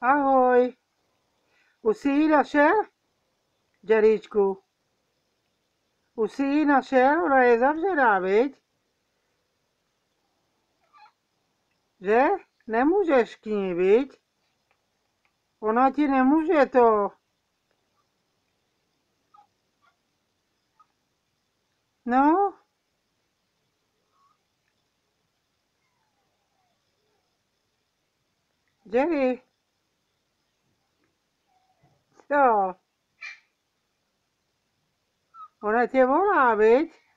Ahoj. Ji našel? Děríčku. Už jsi ji našel? Ona je zavřená, viď? Že? Nemůžeš k ní, viď? Ona ti nemůže to. No? Jerry. Jo. Ona tě volá, viď?